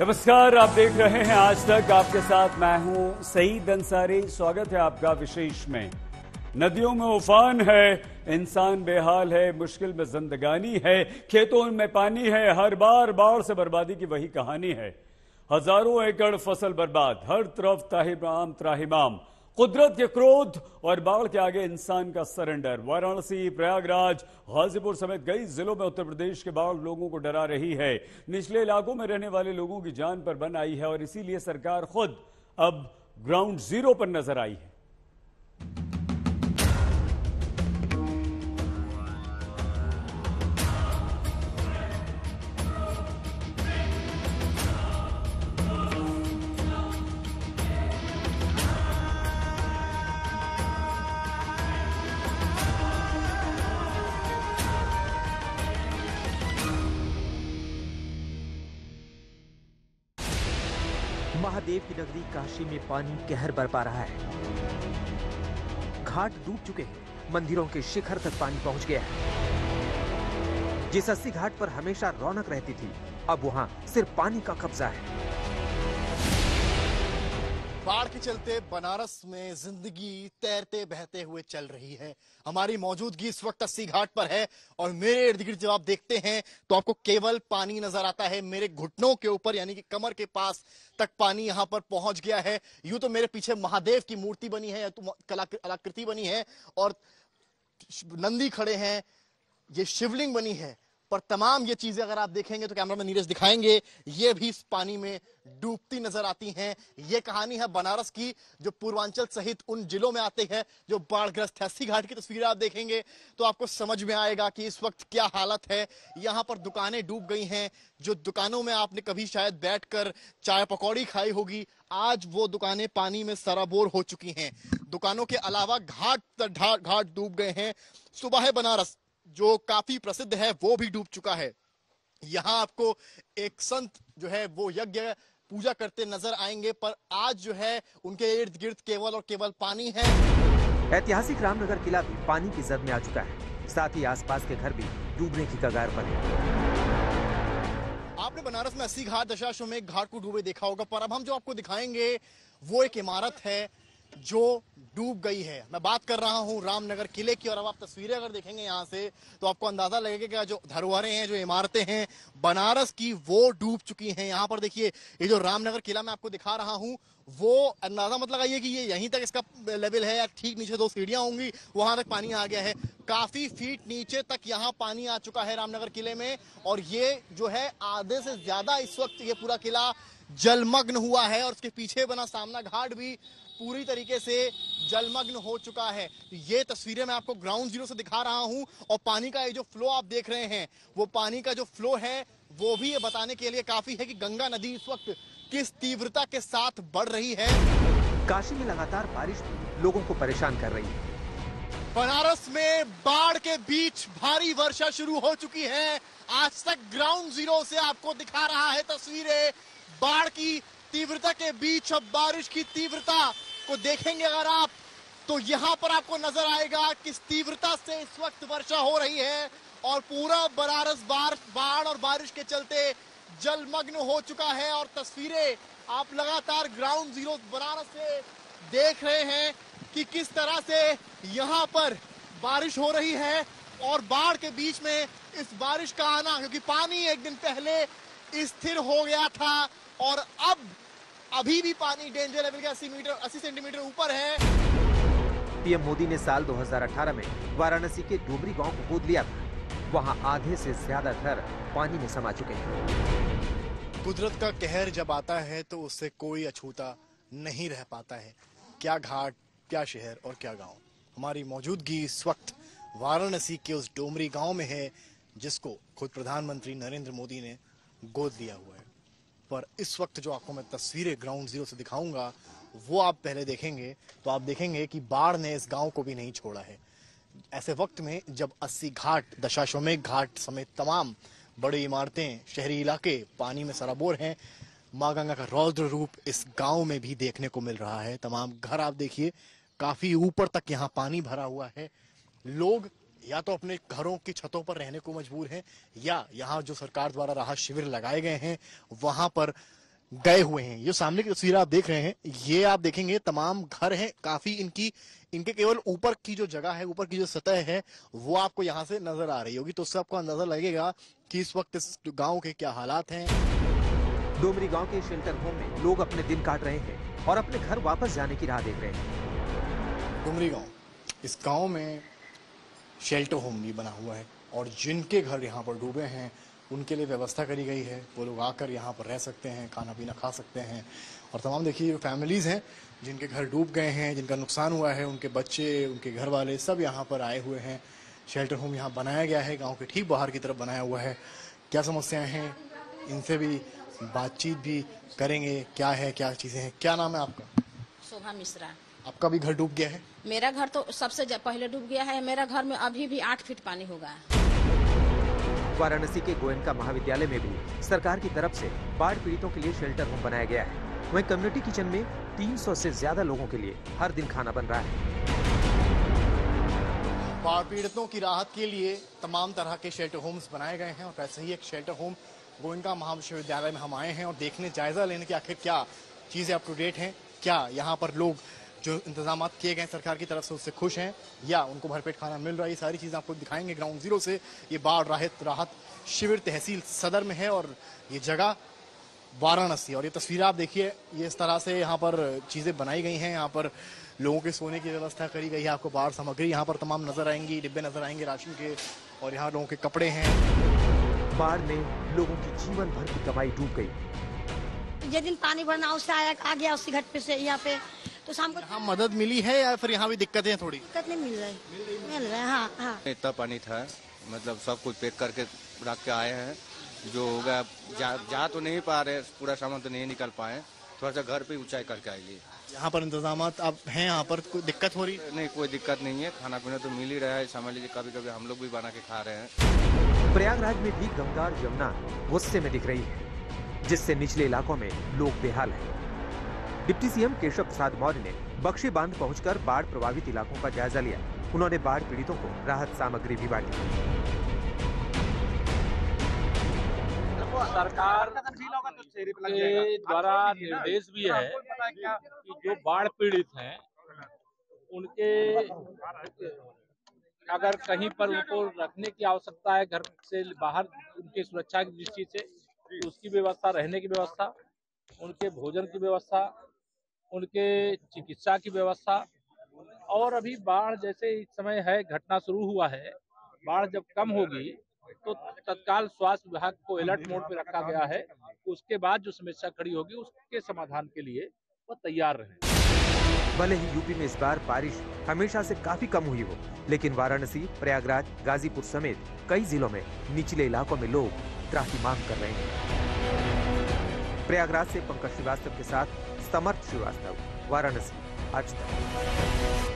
नमस्कार, आप देख रहे हैं आज तक आपके साथ मैं हूँ सईद अंसारी। स्वागत है आपका विशेष में। नदियों में उफान है, इंसान बेहाल है, मुश्किल में जिंदगानी है, खेतों में पानी है, हर बार बाढ़ से बर्बादी की वही कहानी है। हज़ारों एकड़ फ़सल बर्बाद, हर तरफ़ ताहिमाम त्राहिमाम कुदरत के क्रोध और बाढ़ के आगे इंसान का सरेंडर। वाराणसी, प्रयागराज गाजीपुर समेत कई जिलों में उत्तर प्रदेश के बाढ़ लोगों को डरा रही है। निचले इलाकों में रहने वाले लोगों की जान पर बन आई है और इसीलिए सरकार खुद अब ग्राउंड ज़ीरो पर नज़र आई है। महादेव की नगरी काशी में पानी कहर बरपा रहा है। घाट डूब चुके हैं। मंदिरों के शिखर तक पानी पहुँच गया है। जिस अस्सी घाट पर हमेशा रौनक रहती थी, अब वहाँ सिर्फ़ पानी का कब्जा है। बाढ़ के चलते बनारस में ज़िंदगी तैरते बहते हुए चल रही है। हमारी मौजूदगी इस वक्त अस्सी घाट पर है और मेरे इर्द गिर्द जब आप देखते हैं तो आपको केवल पानी नज़र आता है मेरे घुटनों के ऊपर, यानी कि कमर के पास तक पानी यहाँ पर पहुँच गया है। यूँ तो मेरे पीछे महादेव की मूर्ति बनी है तो कलाकृति बनी है और नंदी खड़े हैं, ये शिवलिंग बनी है। पर तमाम ये चीज़ें अगर आप देखेंगे तो कैमरा में नीरज दिखाएँगे, ये भी इस पानी में डूबती नज़र आती हैं। ये कहानी है बनारस की, जो पूर्वांचल सहित उन जिलों में आते हैं, जो बाढ़ग्रस्त है। अस्सी घाट की तस्वीरें आप देखेंगे तो आपको समझ में आएगा कि इस वक्त क्या हालत है। यहाँ पर दुकानें डूब गई हैं, जो दुकानों में आपने कभी शायद बैठकर चाय पकौड़ी खाई होगी, आज वो दुकानें पानी में सराबोर हो चुकी हैं। दुकानों के अलावा घाट घाट डूब गए हैं। सुबह है बनारस जो काफ़ी प्रसिद्ध है वो भी डूब चुका है। यहाँ आपको एक संत जो है वो यज्ञ पूजा करते नज़र आएँगे पर आज जो है उनके इर्द गिर्द केवल और केवल पानी है। ऐतिहासिक रामनगर किला भी पानी की जद में आ चुका है। साथ ही आसपास के घर भी डूबने की कगार पर है। आपने बनारस में अस्सी घाट दशाश्वमेध घाट को डूबे देखा होगा पर अब हम जो आपको दिखाएँगे वो एक इमारत है। जो डूब गई है। मैं बात कर रहा हूँ रामनगर किले की, और अब आप तस्वीरें अगर देखेंगे यहाँ से तो आपको अंदाज़ा लगेगा कि जो धरोहरें हैं, जो इमारतें हैं, बनारस की वो डूब चुकी हैं। यहाँ पर देखिए, ये जो रामनगर किला मैं आपको दिखा रहा हूँ, वो अंदाज़ा मत लगाइए कि ये यहीं तक इसका लेवल है या ठीक नीचे दो सीढ़ियाँ होंगी, वहाँ तक पानी आ गया है। काफ़ी फीट नीचे तक यहाँ पानी आ चुका है रामनगर किले में, और ये जो है आधे से ज़्यादा इस वक्त ये पूरा किला जलमग्न हुआ है और उसके पीछे बना सामना घाट भी पूरी तरीके से जलमग्न हो चुका है। ये तस्वीरें मैं आपको ग्राउंड ज़ीरो से दिखा रहा हूँ और पानी का ये जो फ्लो आप देख रहे हैं वो पानी का जो फ्लो है वो भी ये बताने के लिए काफ़ी है कि गंगा नदी इस वक्त किस तीव्रता के साथ बढ़ रही है। काशी में लगातार बारिश भी लोगों को परेशान कर रही है। बनारस में बाढ़ के बीच भारी वर्षा शुरू हो चुकी है। आज तक ग्राउंड ज़ीरो से आपको दिखा रहा है तस्वीरें। बाढ़ की तीव्रता के बीच अब बारिश की तीव्रता को देखेंगे अगर आप तो यहाँ पर आपको नज़र आएगा किस तीव्रता से इस वक्त वर्षा हो रही है और पूरा बनारस बार, बाढ़ और बारिश के चलते जलमग्न हो चुका है और तस्वीरें आप लगातार ग्राउंड ज़ीरो बनारस से देख रहे हैं कि किस तरह से यहाँ पर बारिश हो रही है और बाढ़ के बीच में इस बारिश का आना, क्योंकि पानी एक दिन पहले स्थिर हो गया था और अब अभी भी पानी डेंजर लेवल के 80 मीटर 80 सेंटीमीटर ऊपर है। पीएम मोदी ने साल 2018 में वाराणसी के डोबरी गाँव को गोद लिया था। वहाँ आधे से ज़्यादा घर पानी में समा चुके हैं। कुदरत का कहर जब आता है तो उससे कोई अछूता नहीं रह पाता है। क्या घाट क्या शहर और क्या गाँव? हमारी मौजूदगी इस वक्त वाराणसी के उस डोमरी गाँव में है जिसको खुद प्रधानमंत्री नरेंद्र मोदी ने गोद लिया हुआ है। पर इस वक्त जो आपको मैं तस्वीरें ग्राउंड ज़ीरो से दिखाऊँगा, वो आप पहले देखेंगे तो आप देखेंगे कि बाढ़ ने इस गाँव को भी नहीं छोड़ा है। ऐसे वक्त में जब अस्सी घाट, दशाश्वमेघ घाट समेत तमाम बड़ी इमारतें शहरी इलाके पानी में सराबोर हैं, माँ गंगा का रौद्र रूप इस गाँव में भी देखने को मिल रहा है। तमाम घर आप देखिए, काफ़ी ऊपर तक यहाँ पानी भरा हुआ है। लोग या तो अपने घरों की छतों पर रहने को मजबूर हैं या यहाँ जो सरकार द्वारा राहत शिविर लगाए गए हैं वहाँ पर गए हुए हैं। ये सामने की तस्वीर आप देख रहे हैं। ये आप देखेंगे तमाम घर हैं काफ़ी इनकी इनके केवल ऊपर की जो जगह है ऊपर की जो सतह है वो आपको यहाँ से नज़र आ रही होगी। तो उससे आपको अंदाज़ा लगेगा कि इस वक्त इस गाँव के क्या हालात हैं। डोमरी गाँव के शेल्टर होम में लोग अपने दिन काट रहे हैं और अपने घर वापस जाने की राह देख रहे हैं। डुमरी गाँव इस गाँव में शेल्टर होम भी बना हुआ है और जिनके घर यहाँ पर डूबे हैं, उनके लिए व्यवस्था करी गई है। वो लोग आकर यहाँ पर रह सकते हैं, खाना पीना खा सकते हैं। और तमाम देखिए फैमिलीज़ हैं, जिनके घर डूब गए हैं, जिनका नुकसान हुआ है, उनके बच्चे, उनके घर वाले सब यहाँ पर आए हुए हैं। शेल्टर होम यहाँ बनाया गया है, गाँव के ठीक बाहर की तरफ़ बनाया हुआ है। क्या समस्याएँ हैं? इनसे भी बातचीत भी करेंगे, क्या है, क्या चीज़ें हैं? क्या नाम है आपका? शोभा मिश्रा। आपका भी घर डूब गया है? मेरा घर तो सबसे पहले डूब गया है। मेरा घर में अभी भी आठ फीट पानी होगा। वाराणसी के गोयनका महाविद्यालय में भी सरकार की तरफ़ से बाढ़ पीड़ितों के लिए शेल्टर होम बनाया गया है। वहीं कम्युनिटी किचन में 300 से ज़्यादा लोगों के लिए हर दिन खाना बन रहा है। बाढ़ पीड़ितों की राहत के लिए तमाम तरह के शेल्टर होम्स बनाए गए हैं और वैसे ही एक शेल्टर होम गोयनका महाविश्वविद्यालय में हम आए हैं और देखने जायजा लेने की आखिर क्या चीज़ें अप टू डेट हैं? क्या यहाँ पर लोग जो इंतज़ाम किए गए सरकार की तरफ़ से उससे खुश हैं या उनको भरपेट खाना मिल रहा है ये सारी चीज़ें आपको दिखाएँगे। ग्राउंड ज़ीरो से ये बाढ़ राहत राहत शिविर तहसील सदर में है और ये जगह वाराणसी। और ये तस्वीर आप देखिए ये इस तरह से यहाँ पर चीज़ें बनाई गई हैं। यहाँ पर लोगों के सोने की व्यवस्था करी गई है आपको बाढ़ सामग्री यहाँ पर तमाम नज़र आएँगी डिब्बे नज़र आएँगे राशन के और यहाँ लोगों के कपड़े हैं। बाढ़ में लोगों की जीवन भर की कमाई डूब गई। जिस दिन पानी भरना उससे आया आ गया उसी घाट पे से यहाँ पे। तो शाम को यहाँ मदद मिली है या फिर यहाँ भी दिक्कतें हैं थोड़ी? दिक्कत नहीं मिल रही। मिल रहा है हाँ। हाँ इतना पानी था। मतलब सब कुछ पैक करके रख के आए हैं। जो होगा जा, जा तो नहीं पा रहे पूरा सामान तो नहीं निकल पाए। थोड़ा सा घर पे ऊंचाई करके आइए। यहाँ पर इंतज़ाम अब हैं यहाँ पर कोई दिक्कत हो रही? नहीं कोई दिक्कत नहीं है। खाना पीना तो मिल ही रहा है। समझ लीजिए कभी कभी हम लोग भी बना के खा रहे हैं। प्रयागराज में भी गंगा और यमुना गुस्से में दिख रही है जिससे निचले इलाकों में लोग बेहाल हैं। डिप्टी सीएम केशव प्रसाद मौर्य ने बख्शी बाँध पहुंचकर बाढ़ प्रभावित इलाकों का जायजा लिया। उन्होंने बाढ़ पीड़ितों को राहत सामग्री भी बांटी। सरकार के द्वारा निर्देश भी है कि जो बाढ़ पीड़ित हैं, उनके अगर कहीं पर उनको रखने की आवश्यकता है, घर से बाहर उनकी सुरक्षा की दृष्टि से तो उसकी व्यवस्था, रहने की व्यवस्था, उनके भोजन की व्यवस्था उनके चिकित्सा की व्यवस्था। और अभी बाढ़ जैसे इस समय है, घटना शुरू हुआ है, बाढ़ जब कम होगी तो तत्काल स्वास्थ्य विभाग को अलर्ट मोड पे रखा गया है। उसके बाद जो समस्या खड़ी होगी, उसके समाधान के लिए वो तैयार रहे। भले ही यूपी में इस बार बारिश हमेशा से काफ़ी कम हुई हो, लेकिन वाराणसी, प्रयागराज, गाजीपुर समेत कई जिलों में निचले इलाकों में लोग त्राही मांग कर रहे हैं। प्रयागराज से पंकज श्रीवास्तव के साथ समर्थ श्रीवास्तव वाराणसी आज तक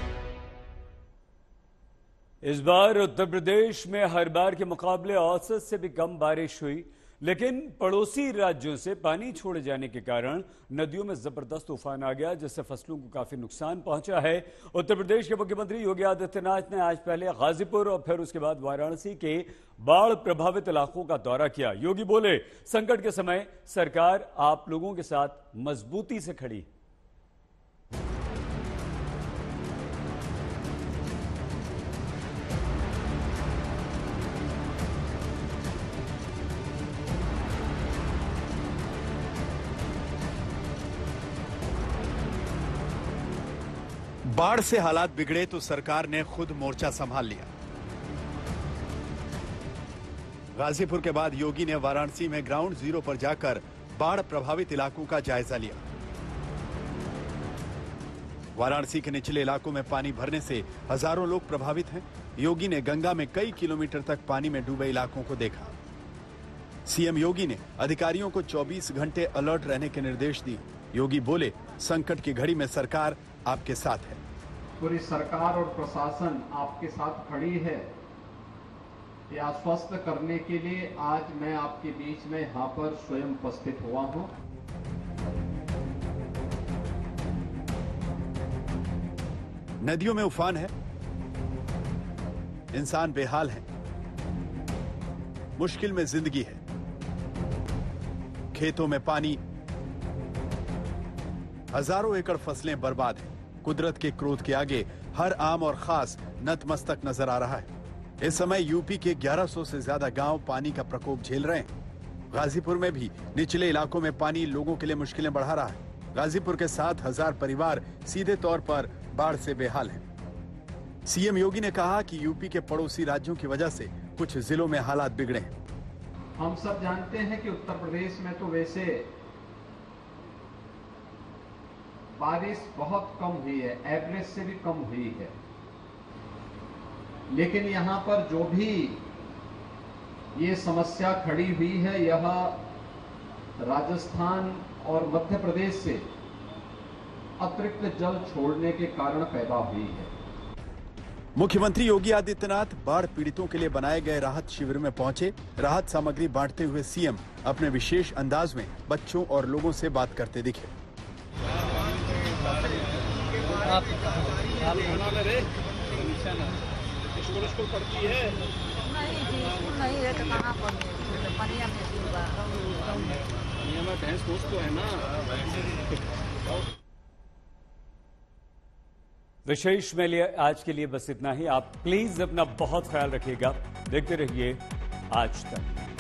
इस बार उत्तर प्रदेश में हर बार के मुकाबले औसत से भी कम बारिश हुई लेकिन पड़ोसी राज्यों से पानी छोड़े जाने के कारण नदियों में ज़बरदस्त तूफ़ान आ गया, जिससे फ़सलों को काफ़ी नुकसान पहुँचा है। उत्तर प्रदेश के मुख्यमंत्री योगी आदित्यनाथ ने आज पहले गाजीपुर और फिर उसके बाद वाराणसी के बाढ़ प्रभावित इलाकों का दौरा किया। योगी बोले, संकट के समय सरकार आप लोगों के साथ मजबूती से खड़ी है बाढ़ से हालात बिगड़े तो सरकार ने खुद मोर्चा संभाल लिया। गाजीपुर के बाद योगी ने वाराणसी में ग्राउंड ज़ीरो पर जाकर बाढ़ प्रभावित इलाकों का जायजा लिया। वाराणसी के निचले इलाकों में पानी भरने से हज़ारों लोग प्रभावित हैं। योगी ने गंगा में कई किलोमीटर तक पानी में डूबे इलाकों को देखा। सीएम योगी ने अधिकारियों को 24 घंटे अलर्ट रहने के निर्देश दिए। योगी बोले, संकट की घड़ी में सरकार आपके साथ है। पूरी सरकार और प्रशासन आपके साथ खड़ी है ये आश्वस्त करने के लिए आज मैं आपके बीच में यहाँ पर स्वयं उपस्थित हुआ हूँ। नदियों में उफान है। इंसान बेहाल है। मुश्किल में ज़िंदगी है। खेतों में पानी। हज़ारों एकड़ फ़सलें बर्बाद हैं। कुदरत के क्रोध के आगे हर आम और खास नतमस्तक नज़र आ रहा है। इस समय यूपी के 1100 से ज़्यादा गाँव पानी का प्रकोप झेल रहे हैं। गाजीपुर में भी निचले इलाकों में पानी लोगों के लिए मुश्किलें बढ़ा रहा है। गाजीपुर के सात हज़ार परिवार सीधे तौर पर बाढ़ से बेहाल हैं। सीएम योगी ने कहा कि यूपी के पड़ोसी राज्यों की वजह से कुछ जिलों में हालात बिगड़े हैं। हम सब जानते हैं कि उत्तर प्रदेश में तो वैसे बारिश बहुत कम हुई है एवरेज से भी कम हुई है। लेकिन यहाँ पर जो भी ये समस्या खड़ी हुई है, यह राजस्थान और मध्य प्रदेश से अतिरिक्त जल छोड़ने के कारण पैदा हुई है। मुख्यमंत्री योगी आदित्यनाथ बाढ़ पीड़ितों के लिए बनाए गए राहत शिविर में पहुँचे। राहत सामग्री बांटते हुए सीएम अपने विशेष अंदाज में बच्चों और लोगों से बात करते दिखे। विशेष में लिए आज के लिए बस इतना ही। आप प्लीज़ अपना बहुत ख्याल रखिएगा। देखते रहिए आज तक।